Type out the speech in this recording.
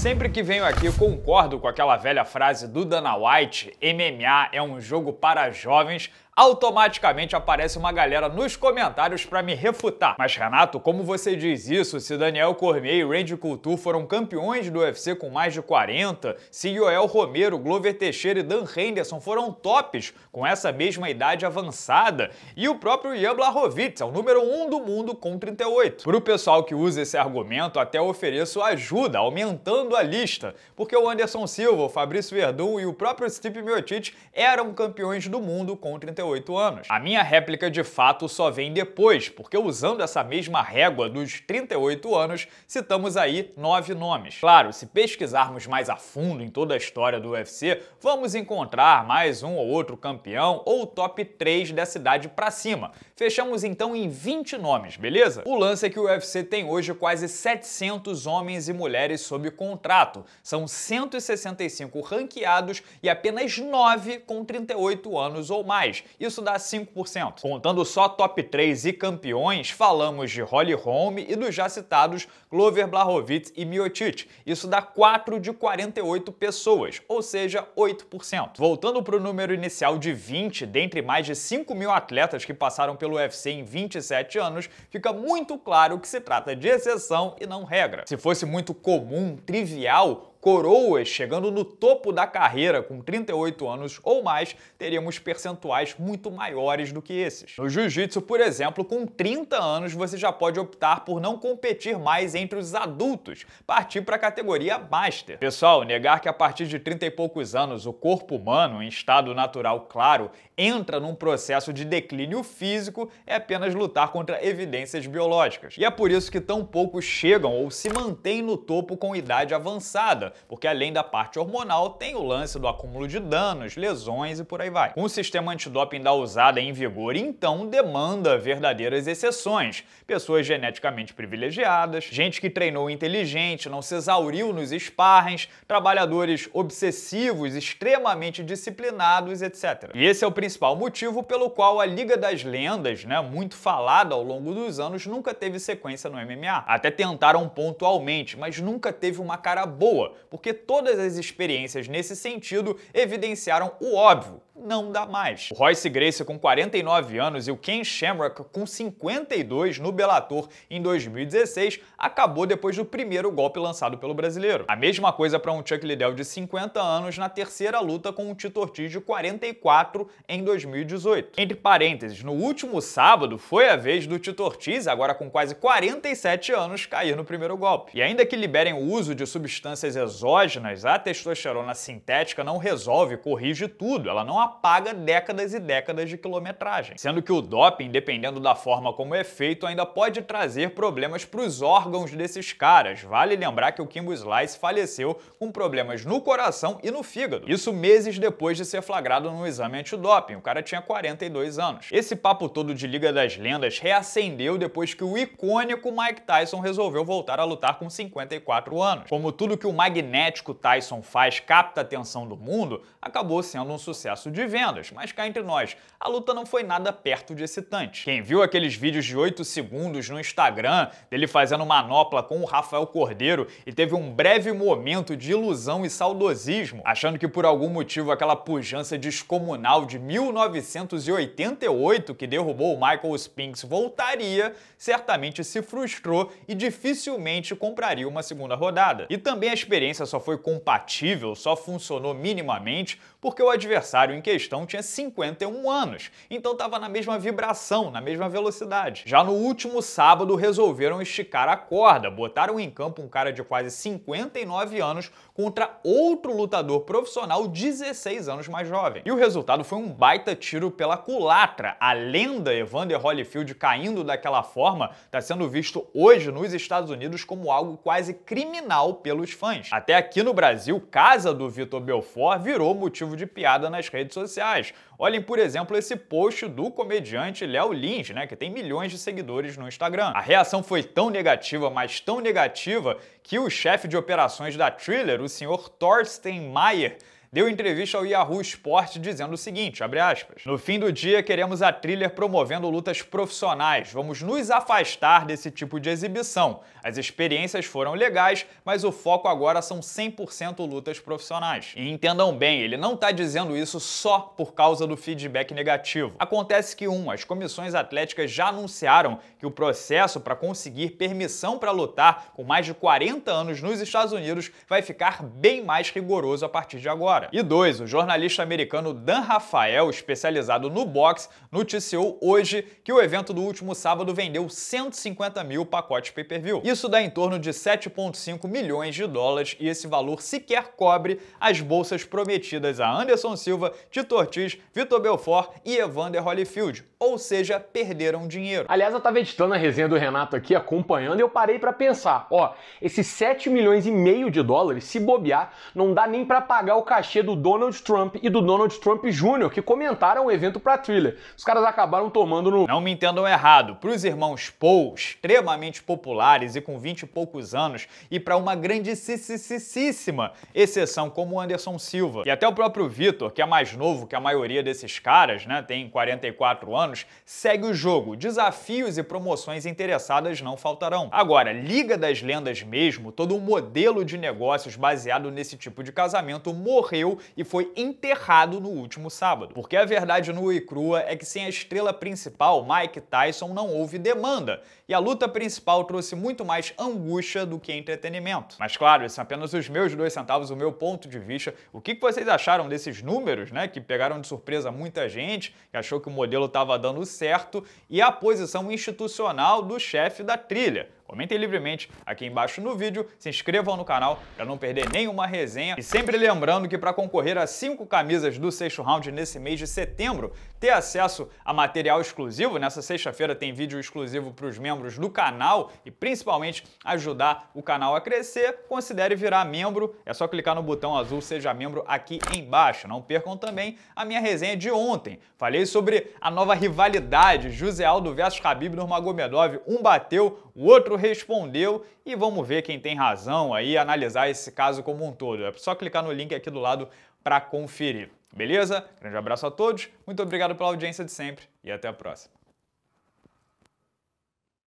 Sempre que venho aqui concordo com aquela velha frase do Dana White: MMA é um jogo para jovens, automaticamente aparece uma galera nos comentários para me refutar. Mas Renato, como você diz isso se Daniel Cormier e Randy Couture foram campeões do UFC com mais de 40, se Yoel Romero, Glover Teixeira e Dan Henderson foram tops com essa mesma idade avançada, e o próprio Ian Blachowicz é o número 1 um do mundo com 38. Para o pessoal que usa esse argumento, até ofereço ajuda, aumentando a lista, porque o Anderson Silva, o Fabrício Verdun e o próprio Stipe Miocic eram campeões do mundo com 38 38 anos. A minha réplica de fato só vem depois, porque usando essa mesma régua dos 38 anos, citamos aí nove nomes. Claro, se pesquisarmos mais a fundo em toda a história do UFC, vamos encontrar mais um ou outro campeão ou top 3 dessa idade para cima. Fechamos então em 20 nomes, beleza? O lance é que o UFC tem hoje quase 700 homens e mulheres sob contrato. São 165 ranqueados e apenas 9 com 38 anos ou mais isso dá 5%. Contando só top 3 e campeões, falamos de Holly Holm e dos já citados Glover Blachowicz e Miocic. Isso dá 4 de 48 pessoas, ou seja, 8%. Voltando para o número inicial de 20, dentre mais de 5 mil atletas que passaram pelo UFC em 27 anos, fica muito claro que se trata de exceção e não regra. Se fosse muito comum, trivial, coroas chegando no topo da carreira com 38 anos ou mais, teríamos percentuais muito maiores do que esses. No jiu-jitsu, por exemplo, com 30 anos você já pode optar por não competir mais entre os adultos, partir para a categoria Master. Pessoal, negar que a partir de 30 e poucos anos o corpo humano, em estado natural claro, entra num processo de declínio físico é apenas lutar contra evidências biológicas. E é por isso que tão poucos chegam ou se mantêm no topo com idade avançada, porque além da parte hormonal, tem o lance do acúmulo de danos, lesões e por aí vai. O sistema antidoping da usada em vigor, então demanda verdadeiras exceções. Pessoas geneticamente privilegiadas, gente que treinou inteligente, não se exauriu nos sparrings, trabalhadores obsessivos, extremamente disciplinados, etc. E esse é o principal motivo pelo qual a Liga das Lendas, né, muito falada ao longo dos anos, nunca teve sequência no MMA. Até tentaram pontualmente, mas nunca teve uma cara boa, porque todas as experiências nesse sentido evidenciaram o óbvio, não dá mais. O Royce Gracie com 49 anos e o Ken Shamrock com 52 no Bellator em 2016 acabou depois do primeiro golpe lançado pelo brasileiro. A mesma coisa para um Chuck Liddell de 50 anos na terceira luta com o Tito Ortiz de 44 em 2018. Entre parênteses, no último sábado foi a vez do Tito Ortiz, agora com quase 47 anos, cair no primeiro golpe. E ainda que liberem o uso de substâncias exógenas, a testosterona sintética não resolve, corrige tudo, ela não apaga décadas e décadas de quilometragem. Sendo que o doping, dependendo da forma como é feito, ainda pode trazer problemas para os órgãos desses caras. Vale lembrar que o Kimbo Slice faleceu com problemas no coração e no fígado. Isso meses depois de ser flagrado no exame antidoping. O cara tinha 42 anos. Esse papo todo de Liga das Lendas reacendeu depois que o icônico Mike Tyson resolveu voltar a lutar com 54 anos. Como tudo que o magnético Tyson faz capta a atenção do mundo, acabou sendo um sucesso de de vendas, mas cá entre nós, a luta não foi nada perto de excitante. Quem viu aqueles vídeos de 8 segundos no Instagram dele fazendo manopla com o Rafael Cordeiro e teve um breve momento de ilusão e saudosismo, achando que por algum motivo aquela pujança descomunal de 1988 que derrubou o Michael Spinks voltaria, certamente se frustrou e dificilmente compraria uma segunda rodada. E também a experiência só foi compatível, só funcionou minimamente porque o adversário em questão tinha 51 anos, então estava na mesma vibração, na mesma velocidade. Já no último sábado resolveram esticar a corda, botaram em campo um cara de quase 59 anos contra outro lutador profissional 16 anos mais jovem. E o resultado foi um baita tiro pela culatra. A lenda Evander Holyfield caindo daquela forma está sendo visto hoje nos Estados Unidos como algo quase criminal pelos fãs. Até aqui no Brasil, casa do Vitor Belfort virou motivo de piada nas redes sociais. Olhem, por exemplo, esse post do comediante Léo Lins, né, que tem milhões de seguidores no Instagram. A reação foi tão negativa, mas tão negativa, que o chefe de operações da Thriller, o senhor Thorsten Mayer, deu entrevista ao Yahoo Sport dizendo o seguinte, aspas, No fim do dia, queremos a Thriller promovendo lutas profissionais. Vamos nos afastar desse tipo de exibição. As experiências foram legais, mas o foco agora são 100% lutas profissionais. E entendam bem, ele não está dizendo isso só por causa do feedback negativo. Acontece que, um, as comissões atléticas já anunciaram que o processo para conseguir permissão para lutar com mais de 40 anos nos Estados Unidos vai ficar bem mais rigoroso a partir de agora. E dois, o jornalista americano Dan Rafael, especializado no boxe, noticiou hoje que o evento do último sábado vendeu 150 mil pacotes pay-per-view. Isso dá em torno de 7,5 milhões de dólares e esse valor sequer cobre as bolsas prometidas a Anderson Silva, Tito Ortiz, Vitor Belfort e Evander Holyfield, ou seja, perderam dinheiro. Aliás, eu estava editando a resenha do Renato aqui, acompanhando, e eu parei para pensar, ó, esses 7 milhões e meio de dólares, se bobear, não dá nem para pagar o cachê do Donald Trump e do Donald Trump Jr., que comentaram o evento para Thriller. Os caras acabaram tomando no... Não me entendam errado, para os irmãos Paul, extremamente populares e com 20 e poucos anos, e para uma grandíssima exceção como o Anderson Silva, e até o próprio Vitor, que é mais novo que a maioria desses caras, né, tem 44 anos, segue o jogo. Desafios e promoções interessadas não faltarão. Agora, Liga das Lendas mesmo, todo um modelo de negócios baseado nesse tipo de casamento morreu e foi enterrado no último sábado. Porque a verdade nua e crua é que sem a estrela principal, Mike Tyson, não houve demanda. E a luta principal trouxe muito mais angústia do que entretenimento. Mas claro, esses são apenas os meus dois centavos, o meu ponto de vista. O que vocês acharam desses números, né? Que pegaram de surpresa muita gente, que achou que o modelo estava dando certo, e a posição institucional do chefe da trilha. Comentem livremente aqui embaixo no vídeo, se inscrevam no canal para não perder nenhuma resenha e sempre lembrando que para concorrer a 5 camisas do sexto round nesse mês de setembro, ter acesso a material exclusivo, nessa sexta-feira tem vídeo exclusivo para os membros do canal e principalmente ajudar o canal a crescer, considere virar membro, é só clicar no botão azul seja membro aqui embaixo. Não percam também a minha resenha de ontem. Falei sobre a nova rivalidade José Aldo versus Khabib Nurmagomedov, um bateu, o outro respondeu e vamos ver quem tem razão aí, analisar esse caso como um todo. É só clicar no link aqui do lado para conferir. Beleza? Grande abraço a todos, muito obrigado pela audiência de sempre e até a próxima.